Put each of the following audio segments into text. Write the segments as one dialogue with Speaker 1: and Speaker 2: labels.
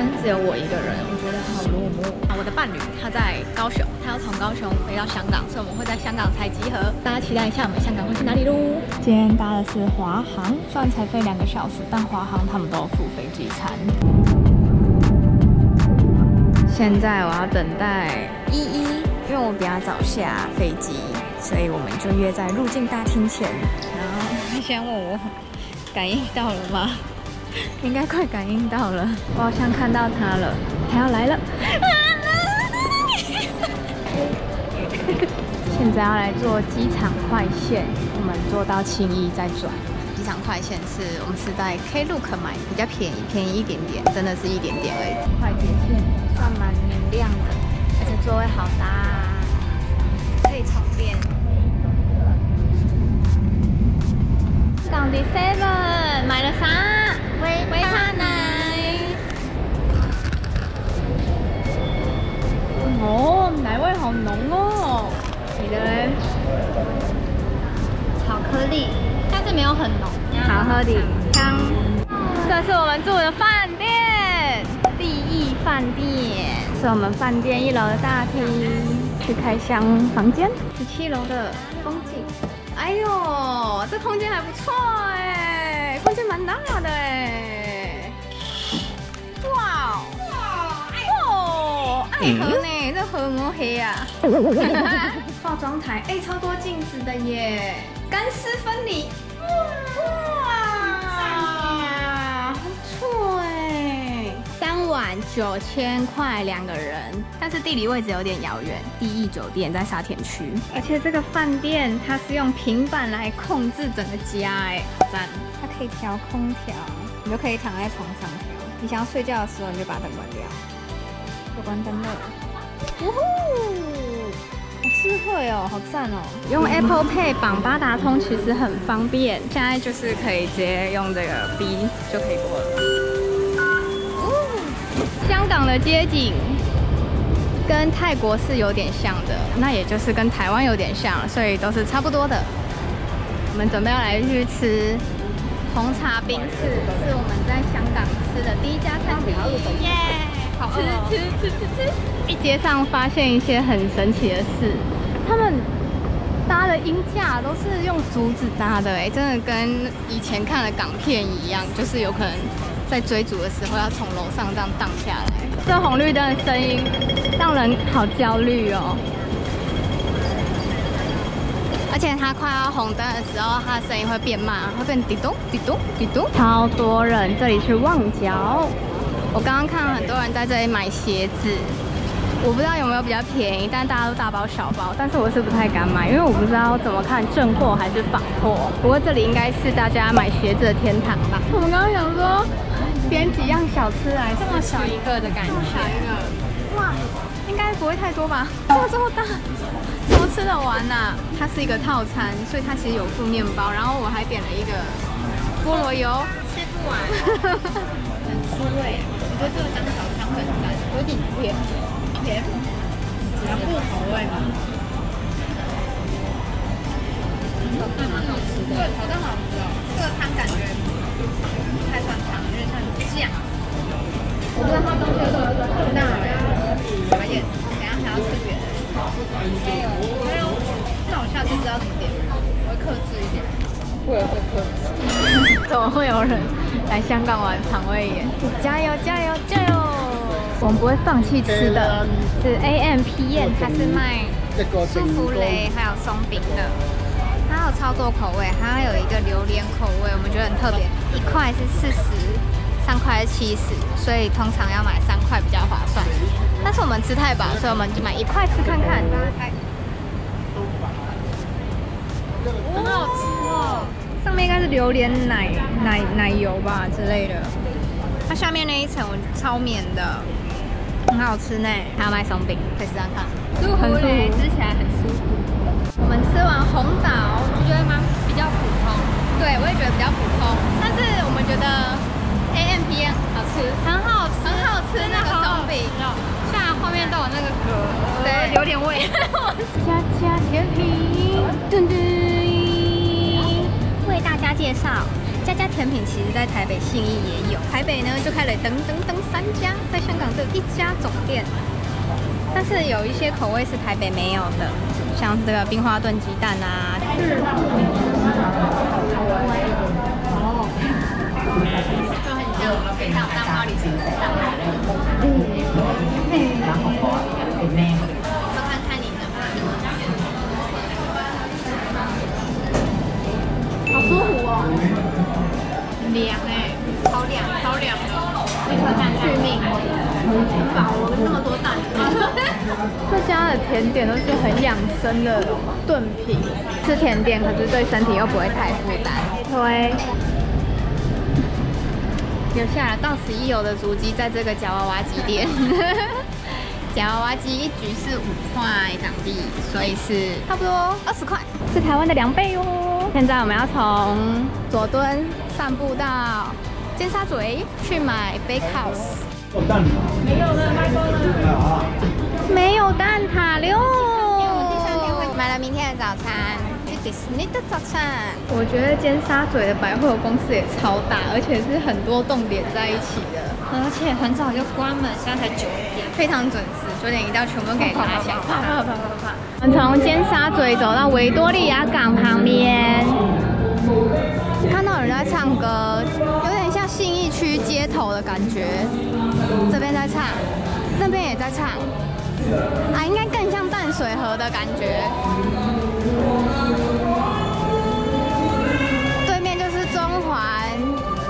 Speaker 1: 但是只有我一个人，我觉得好落寞。我的伴侣他在高雄，他要从高雄飞到香港，所以我们会在香港才集合。大家期待一下我们香港会去哪里喽？今天搭的是华航，虽然才飞两个小时，但华航他们都有付飞机餐。现在我要等待依依，因为我比较早下飞机，所以我们就约在入境大厅前。然后他先问我。感应到了吗？应该快感应到了，我好像看到他了，他要来了。现在要来坐机场快线，我们坐到青衣再转。机场快线是我们是在 Klook 买，比较便宜，便宜一点点，真的是一点点而已。快捷线算蛮明亮的，而且座位好大，可以充电。港迪 Seven 买了啥？维维他奶。哦，奶味好浓哦。你的嘞？巧克力，但是没有很浓。好喝的。香。这是我们住的饭店，第一饭店，是我们饭店一楼的大厅。去开箱房间，十七楼的风景。哎呦，这空间还不错哎，空间蛮大的哎。哇哦，爱河呢？这河么黑啊？化妆台，哎，超多镜子的耶，干湿分离。晚九千块两个人，但是地理位置有点遥远。第一酒店在沙田区，而且这个饭店它是用平板来控制整个家，哎，好赞！它可以调空调，你就可以躺在床上调。你想要睡觉的时候，你就把灯关掉，就关灯了。呜呼，好智慧哦，好赞哦！用 Apple Pay 绑八达通其实很方便，现在就是可以直接用这个 B 就可以过了。香港的街景跟泰国是有点像的，那也就是跟台湾有点像，所以都是差不多的。我们准备要来去吃红茶冰室，是我们在香港吃的第一家餐厅。耶！好吃吃吃吃吃！一街上发现一些很神奇的事，他们搭的音架都是用竹子搭的，哎，真的跟以前看的港片一样，就是有可能。在追逐的时候，要从楼上这样荡下来。这红绿灯的声音让人好焦虑哦。而且它快要红灯的时候，它的声音会变慢，会变滴咚滴咚滴咚。超多人，这里是旺角。我刚刚看到很多人在这里买鞋子。我不知道有没有比较便宜，但大家都大包小包。但是我是不太敢买，因为我不知道怎么看正货还是仿货。不过这里应该是大家买鞋子的天堂吧。我们刚刚想说。点几样小吃来，这么小一个的感觉，哇，应该不会太多吧？这么这么大，怎么吃得完呢？它是一个套餐，所以它其实有附面包，然后我还点了一个菠萝油，吃不完，很滋味。我觉得这个香小肠很赞，有点甜，甜，然后口味嘛。炒蛋蛮好吃的，对，炒蛋好吃哦，这个汤感觉不太算汤。酱，我不知道他东西有多少，很大哎，讨厌，等下还要吃别的。没有，没有，那我下次知道怎么点，我会克制一点。会会克制。怎么会有人来香港玩肠胃炎？加油加油加油！我们不会放弃吃的，是 A M P N，，它是卖舒芙蕾还有松饼的，它有超多口味，还有一个榴莲口味，我们觉得很特别，一块是四十。三块七十，所以通常要买三块比较划算。但是我们吃太饱，所以我们就买一块吃看看。很好吃哦，上面应该是榴莲奶奶奶油吧之类的。它下面那一层超绵的，很好吃呢。还要卖松饼，可以试试看。舒服嘞，吃起来很舒服。我们吃完红枣，我觉得蛮比较普通。对，我也觉得比较普通。但是我们觉得。A M P 好吃，很好吃，很好吃那个松饼，像后面都有那个壳，对，有点味。家家甜品，噔噔，为大家介绍家家甜品其实在台北信义也有，台北呢就开了噔噔噔三家，在香港只有一家总店。但是有一些口味是台北没有的，像这个冰花炖鸡蛋啊。哦，就很像我们平常蛋糕里饱了那么多蛋。这家的甜点都是很养生的炖品，吃甜点可是对身体又不会太负担。推，留下了到此一游的足迹，在这个夹娃娃机店。夹娃娃机一局是五块港币，所以是差不多二十块，是台湾的两倍哦。现在我们要从佐敦散步到尖沙咀去买 Bakehouse。没有了，卖光了。没有蛋挞了。买了明天的早餐，去迪士尼的早餐。我觉得尖沙咀的百货公司也超大，而且是很多栋连在一起的，而且很早就关门，现在才九点，非常准时，九点一到全部给拿下。啪啪啪啪啪！我们从尖沙咀走到维多利亚港旁边，看到有人在唱歌，有点像信义区街头的感觉。这边在唱，那边也在唱，啊，应该更像淡水河的感觉。对面就是中环，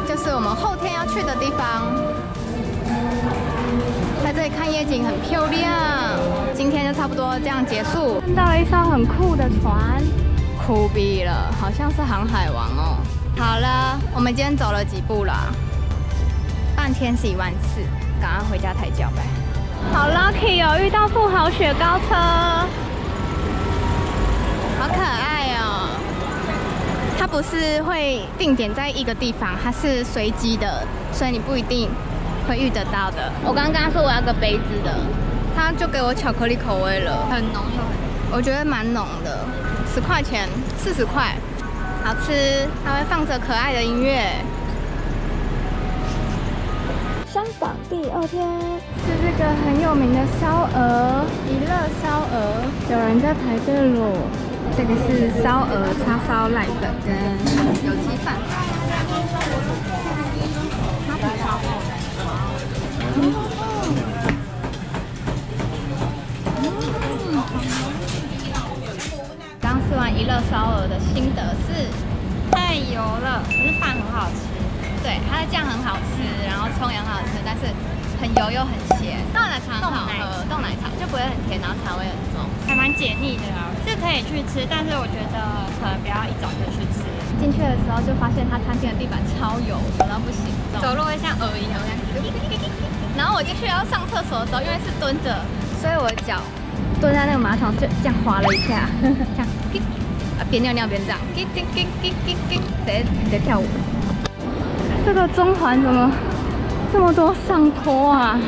Speaker 1: 就是我们后天要去的地方。在这里看夜景很漂亮。今天就差不多这样结束。看到了一艘很酷的船，酷毙了，好像是航海王哦。好了，我们今天走了几步了？半天是一万四，赶快回家抬脚呗。好 lucky 哦，遇到富豪雪糕车，好可爱哦。它不是会定点在一个地方，它是随机的，所以你不一定会遇得到的。我刚刚说我要个杯子的，他就给我巧克力口味了，很浓又很，我觉得蛮浓的，十块钱，四十块，好吃，它会放着可爱的音乐。香港第二天是这个很有名的烧鹅，一乐烧鹅，有人在排队喽。这个是烧鹅叉烧濑粉跟有机饭。刚吃完一乐烧鹅的心得是，太油了，可是饭很好吃。对，它的酱很好吃，然后葱也很好吃，但是很油又很咸。豆奶茶很好喝，豆奶茶就不会很甜，然后茶味很重，还蛮解腻的啊。是可以去吃，但是我觉得可能不要一早就去吃。进去的时候就发现它餐厅的地板超油，油到不行，走路会像鹅一样。然后我进去要上厕所的时候，因为是蹲着，所以我的脚蹲在那个马桶就这样滑了一下，这样，啊边尿尿边这样，叽叽叽叽叽叽，在在跳舞。这个中环怎么这么多上坡啊？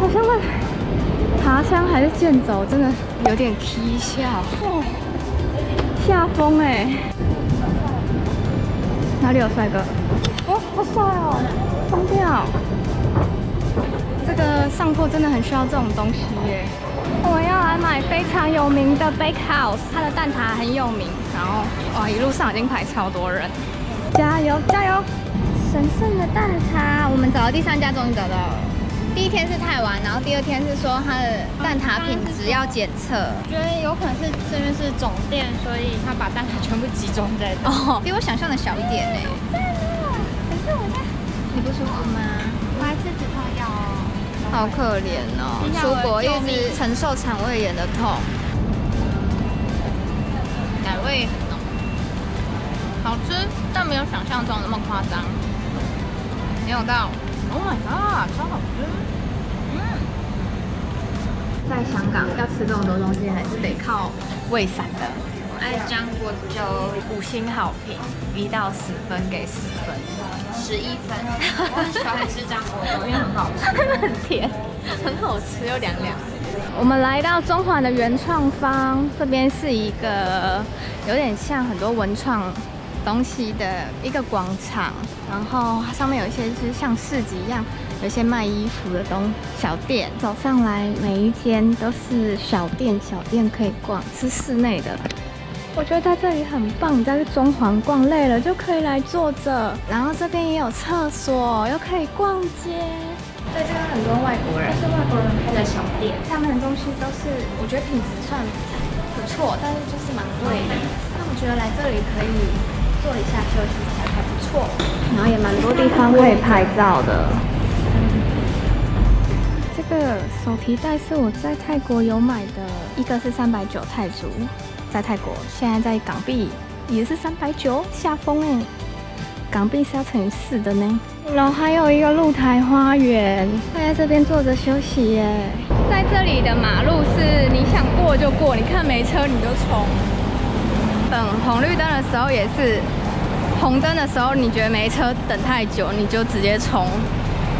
Speaker 1: 好像在爬山还是健走，真的有点蹊跷。哦，下风哎！哪里有帅哥？哦，好帅哦！疯掉！这个上坡真的很需要这种东西耶。我们要来买非常有名的 Bakehouse，它的蛋挞很有名。然后哇，一路上已经排超多人，加油加油！神圣的蛋挞，我们找到第三家，终于找到了。第一天是太晚，然后第二天是说它的蛋挞品质要检测。
Speaker 2: 觉得有可能是这边是总店，所以他把蛋挞全部集中在这。
Speaker 1: 哦，比我想象的小一点呢。
Speaker 2: 真的？可是我在，
Speaker 1: 你不舒服吗？
Speaker 2: 我还吃止痛药哦。
Speaker 1: 好可怜哦，出国一直承受肠胃炎的痛。奶味很浓，好吃，但没有想象中那么夸张。没有到，Oh my god，超好吃！嗯，在香港要吃这么多东西，还是得靠胃散的。我爱浆果就五星好评，一到十分给十分，
Speaker 2: 十一分。我很喜欢吃浆果粥，因为很好吃，
Speaker 1: 很甜，很好吃又凉凉。我们来到中环的原创方，这边是一个有点像很多文创东西的一个广场，然后上面有一些是像市集一样，有一些卖衣服的东小店。走上来，每一间都是小店，小店可以逛，是室内的。我觉得在这里很棒，你在这中环逛累了就可以来坐着，然后这边也有厕所，又可以逛街。对，这边很多外国人，
Speaker 2: 是外国人开的小店，
Speaker 1: 他们的东西都是我觉得品质算不错，但是就是蛮贵的。那我觉得来这里可以坐一下休息还还不错，然后也蛮多地方可以拍照的。这个手提袋是我在泰国有买的，一个是三百九泰铢。在泰国，现在在港币也是三百九，下风哎，港币是要乘以四的呢。然后还有一个露台花园，会在这边坐着休息耶。在这里的马路是你想过就过，你看没车你就冲。等红绿灯的时候也是，红灯的时候你觉得没车等太久你就直接冲。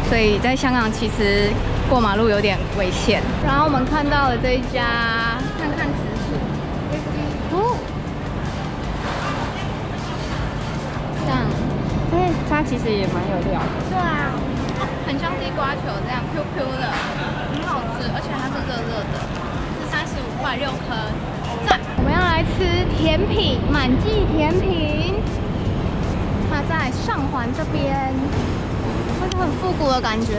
Speaker 1: 所以在香港其实过马路有点危险。然后我们看到了这一家。
Speaker 2: 它其实也蛮有料的。
Speaker 1: 对啊，很像地瓜球这样 Q Q 的，很好吃，而且它是热热的，是三十五块六颗。赞！我们要来吃甜品，满记甜品。它在上环这边，它很复古的感觉。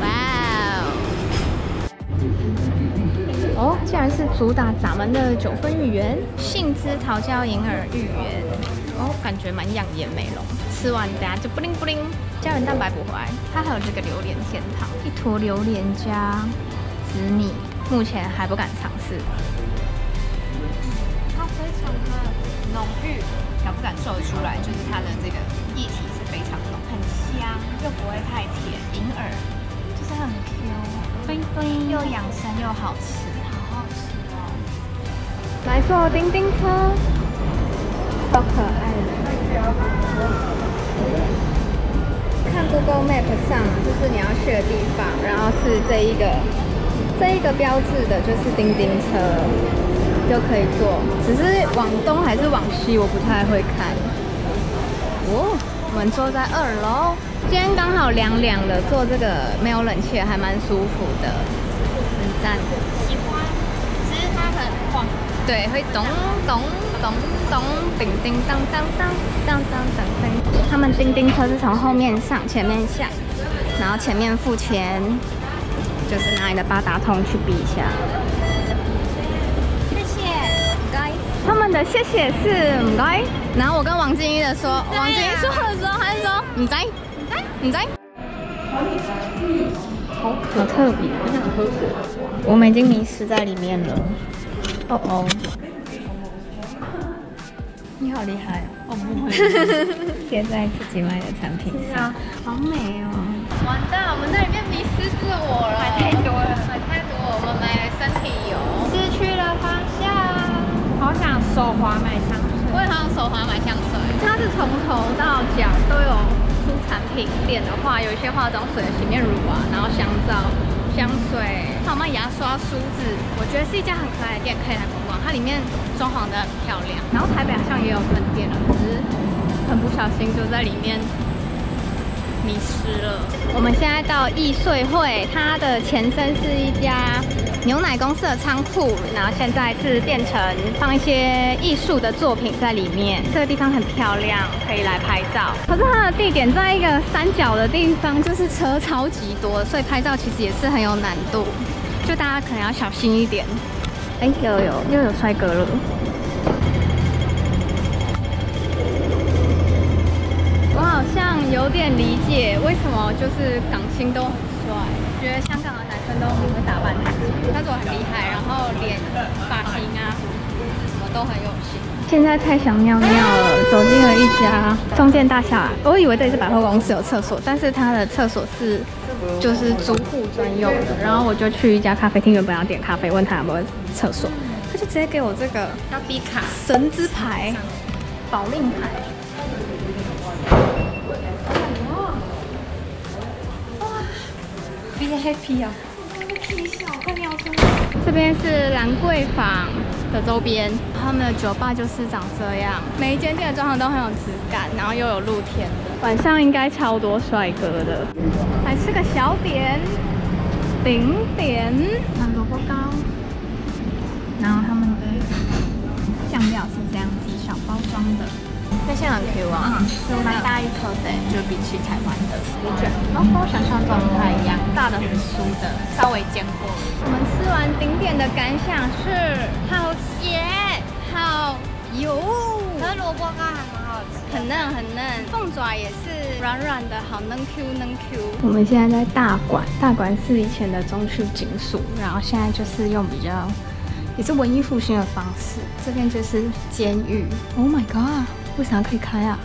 Speaker 1: 哇哦！哦，竟然是主打咱们的九分芋圆，杏汁桃胶银耳芋圆。哦，感觉蛮养颜美容。吃完等下就布灵布灵，胶原蛋白补回来。它还有这个榴莲天堂，一坨榴莲加紫米，目前还不敢尝试。它非常的浓郁，感不敢受得出来？就是它的这个液体是非常浓，很香又不会太甜。银耳就是很 Q，又养生又好吃，好好吃哦。来坐叮叮车。好可爱的！看 Google Map 上就是你要去的地方，然后是这一个这一个标志的，就是叮叮车就可以坐。只是往东还是往西，我不太会看。哦，我们坐在二楼，今天刚好凉凉的，坐这个没有冷气，还蛮舒服的，很赞。
Speaker 2: 喜欢，其实它很晃，
Speaker 1: 对，会咚咚。咚咚，叮叮当当当当当当当。他们叮叮车是从后面上，前面下，然后前面付钱，就是拿你的八达通去比一下。的谢谢是唔该。然后我跟王静怡的说，王静怡说的时候还是说唔在，唔在，唔在。好特别，我想喝水。我们已经迷失在里面了。哦哦。你好厉害哦！我不会。贴在自己卖的产品上，好美哦！完蛋，我们在里面迷失自我了。
Speaker 2: 买太多了，
Speaker 1: 买太多。我们买身体油。
Speaker 2: 好想手滑买香水，
Speaker 1: 我也好想手滑买香水。它是从头到脚都有出产品店的话，有一些化妆水、洗面乳啊，然后香皂。香水，还有卖牙刷、梳子，我觉得是一家很可爱的店，可以来逛逛。它里面装潢的很漂亮，然后台北好像也有分店了，只是很不小心就在里面。迷失了。我们现在到易碎会，它的前身是一家牛奶公司的仓库，然后现在是变成放一些艺术的作品在里面。这个地方很漂亮，可以来拍照。可是它的地点在一个山脚的地方，就是车超级多，所以拍照其实也是很有难度，就大家可能要小心一点。哎，又有又有帅哥了。我好像有点理解为什么就是港星都很帅，觉得香港的都很会打扮自己，那种很厉害，然后脸、发型啊什么都很有型。现在太想尿尿了，走进了一家中建大厦，我以为这里是百货公司有厕所，但是它的厕所是就是租户专用的。然后我就去一家咖啡厅，原本要点咖啡，问他有没有厕所，他就直接给我这个
Speaker 2: 要逼卡
Speaker 1: 神之牌、保命牌。Happy 啊！这边是兰桂坊的周边，他们的酒吧就是长这样，每一间店的装潢都很有质感，然后又有露天的，晚上应该超多帅哥的。来吃个小点，顶点，那萝卜糕，然后他们的酱料是这样子小包装的。
Speaker 2: 在线很 Q 啊，就蛮大一颗的，就比起台湾的猪卷，哦，跟我想象中不太一样，大的很酥的，稍微煎过。
Speaker 1: 我们吃完顶点的感想是，好咸，好油，
Speaker 2: 可是萝卜糕还蛮好吃，
Speaker 1: 很嫩很嫩，凤爪也是软软的，好嫩 Q 嫩 Q。我们现在在大馆，大馆是以前的中区警署，然后现在就是用比较也是文艺复兴的方式，这边就是监狱。Oh my god！为啥可以开啊？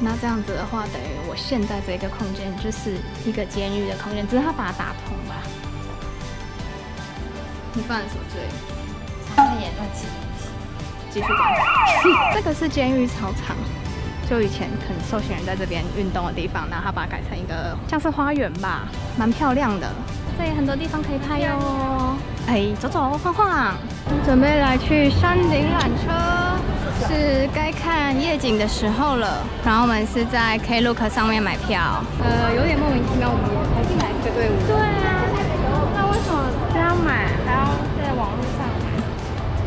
Speaker 1: 那这样子的话，等于我现在这个空间就是一个监狱的空间，只是他把它打通吧。你犯了什么罪？
Speaker 2: 他们也乱吃东西。
Speaker 1: 继续讲。这个是监狱操场，就以前可能受刑人在这边运动的地方，然后他把它改成一个像是花园吧，蛮漂亮的。这里很多地方可以拍哟。哎，走走晃晃，准备来去山顶缆车。是该看夜景的时候了，然后我们是在 Klook 上面买票，呃，有点莫名其妙，我们也排进来这个队伍。
Speaker 2: 对啊，那为什么这样买还要在网络上买？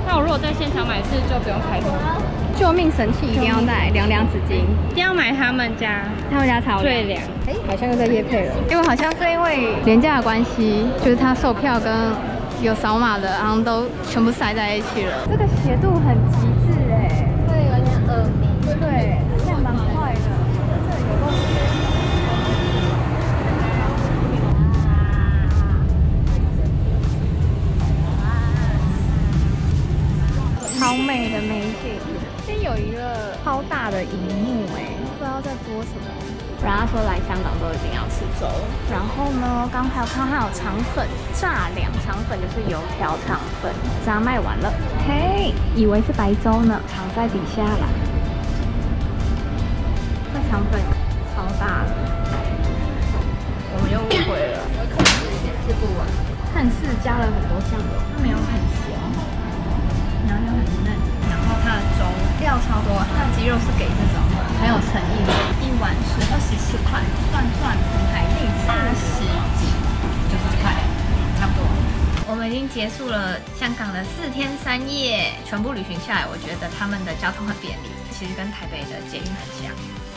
Speaker 2: 那我如果在现场买是就不用排队？
Speaker 1: 救命神器一定要带，凉凉纸巾，
Speaker 2: 一定要买他们家，
Speaker 1: 他们家超
Speaker 2: 最凉。
Speaker 1: 哎，好像又在夜配了，因为好像是因为廉价的关系，就是他售票跟有扫码的，然后都全部塞在一起了。这个斜度很极超大的荧幕哎，不知道在播什么。然后说来香港都一定要吃粥，然后呢，刚还有看还有肠粉，炸两肠粉就是油条肠粉，炸卖完了，嘿，以为是白粥呢，藏在底下了。肠粉超大的，我们又误会了，吃不完。看似加了很多酱油，它没有很料超多，它的鸡肉是给这种很有诚意的，一碗是二十四块，算算成台币八十几，九十块，差不多。我们已经结束了香港的四天三夜，全部旅行下来，我觉得他们的交通很便利，其实跟台北的捷运很像。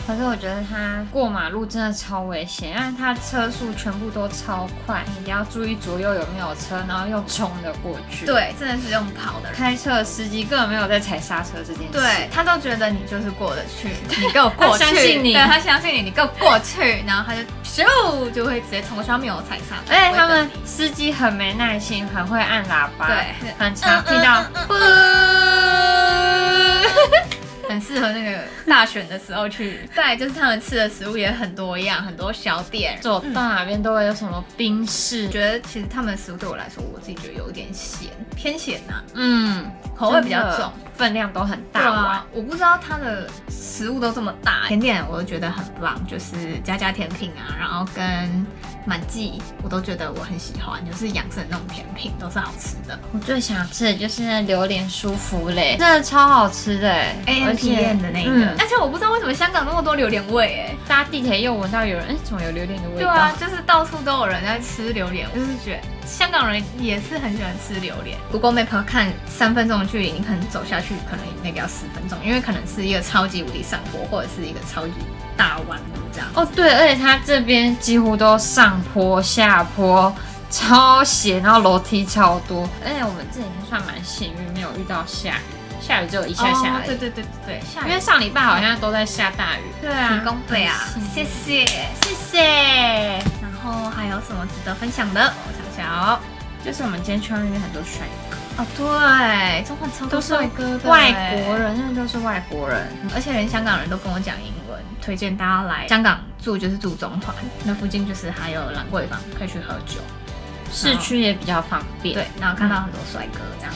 Speaker 2: 可是我觉得他过马路真的超危险，因为他车速全部都超快，你一定要注意左右有没有车，然后又冲的过去。
Speaker 1: 对，真的是用跑的。
Speaker 2: 开车的司机根本没有在踩刹车这件事，
Speaker 1: 对他都觉得你就是过得去，你给我过去。
Speaker 2: 他相信你，
Speaker 1: 对他相信你，你给我过去，然后他就咻就会直接冲过去，他没有踩刹车。
Speaker 2: 而且他们司机很没耐心，很会按喇叭，
Speaker 1: 对，
Speaker 2: 很常听到。
Speaker 1: 很适合那个大选的时候去。再就是他们吃的食物也很多样，很多小店，
Speaker 2: 走到哪边都会有什么冰室。
Speaker 1: 觉得其实他们的食物对我来说，我自己觉得有点咸，偏咸呐。
Speaker 2: 嗯，
Speaker 1: 口味比较重，
Speaker 2: 分量都很大。
Speaker 1: 啊，我不知道它的食物都这么大。甜点我都觉得很棒，就是家家甜品啊，然后跟。满记我都觉得我很喜欢，就是养生那种甜品都是好吃的。
Speaker 2: 我最想吃的就是那榴莲舒芙蕾，真的超好吃的
Speaker 1: 哎，A N P N 的那个。而且我不知道为什么香港那么多榴莲味哎，
Speaker 2: 搭地铁又闻到有人哎，怎么有榴莲的味道？
Speaker 1: 对啊，就是到处都有人在吃榴莲，就是觉得香港人也是很喜欢吃榴莲。不过 Map 看三分钟的距离，你可能走下去可能那个要十分钟，因为可能是一个超级无敌上坡，或者是一个超级。大弯路这样
Speaker 2: 哦，对，而且它这边几乎都上坡下坡，超斜，然后楼梯超多。而且我们这几天算蛮幸运，没有遇到下雨，下雨只有一下下
Speaker 1: 对对对对对，
Speaker 2: 因为上礼拜好像都在下大雨。
Speaker 1: 对啊，提供费啊，谢谢
Speaker 2: 谢谢。
Speaker 1: 然后还有什么值得分享的？我想想哦，
Speaker 2: 就是我们今天去那边很多帅哥。
Speaker 1: 哦，对，中环超多帅哥的，
Speaker 2: 外国人，那都是外国人，
Speaker 1: 而且连香港人都跟我讲英文，推荐大家来香港住，就是住中环，那附近就是还有兰桂坊可以去喝酒，
Speaker 2: 市区也比较方便。
Speaker 1: 对，然后看到很多帅哥，这样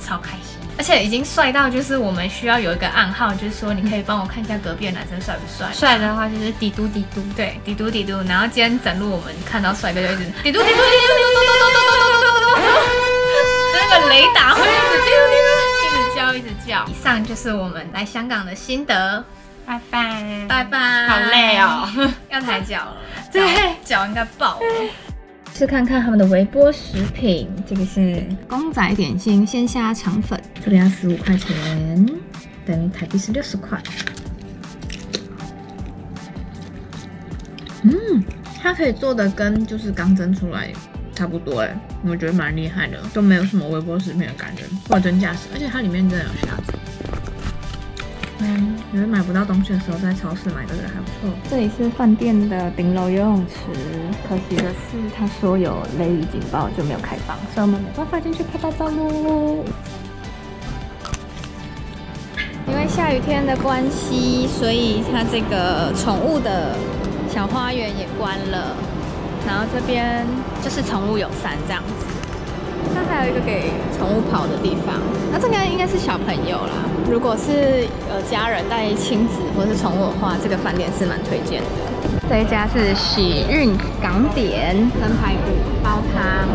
Speaker 1: 超开心。而且已经帅到就是我们需要有一个暗号，就是说你可以帮我看一下隔壁的男生帅不帅？
Speaker 2: 帅的话就是嘀嘟嘀嘟，
Speaker 1: 对，嘀嘟嘀嘟。然后今天整路我们看到帅哥就一直嘀嘟嘀嘟滴嘟滴嘟嘟嘟嘟嘟嘟，那个雷达会一直滴嘟滴嘟，一直叫一直叫。以上就是我们来香港的心得，
Speaker 2: 拜拜
Speaker 1: 拜拜。
Speaker 2: 好累哦，
Speaker 1: 要抬脚了，
Speaker 2: 对，
Speaker 1: 脚应该爆了。试看看他们的微波食品，这个是公仔点心鲜虾肠粉，这里要十五块钱，等于台币是六十块。嗯，它可以做的跟就是刚蒸出来差不多哎，我觉得蛮厉害的，都没有什么微波食品的感觉，货真价实，而且它里面真的有虾子。嗯，觉得买不到东西的时候，在超市买这个还不错。这里是饭店的顶楼游泳池，可惜的是他说有雷雨警报就没有开放，所以我们没办法进去拍拍照喽。因为下雨天的关系，所以它这个宠物的小花园也关了。然后这边就是宠物友善这样子。那还有一个给宠物跑的地方，那这个应该是小朋友啦。如果是呃家人带亲子或是宠物的话，这个饭店是蛮推荐的。这一家是喜运港点蒸排骨煲汤，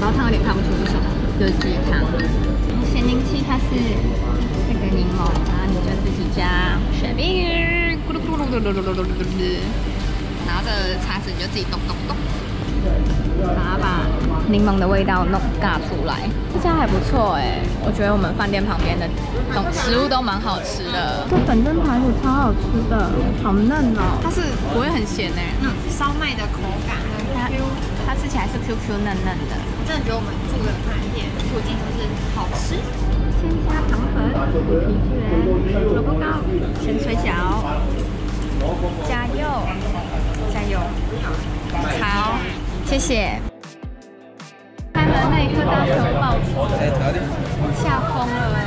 Speaker 1: 煲汤有点看不出是什么，就是鸡汤。咸柠七它是这个柠檬，然后你就自己加雪碧，咕噜咕噜噜噜噜噜噜噜噜噜。然后这叉子你就自己咚咚咚。把它把柠檬的味道弄尬出来，这家还不错哎，我觉得我们饭店旁边的东食物都蛮好吃的。这粉蒸排骨超好吃的，好嫩哦，它是不会很咸哎，
Speaker 2: 嗯，烧麦的口感很 Q，
Speaker 1: 它吃起来是 Q Q 嫩嫩的。
Speaker 2: 我真的觉得我们住的饭店附近都是好吃。
Speaker 1: 鲜虾糖粉、皮卷、萝卜糕、咸水饺，加油，加油！好，谢谢。开门那一刻，大家暴雨出，吓疯了哎、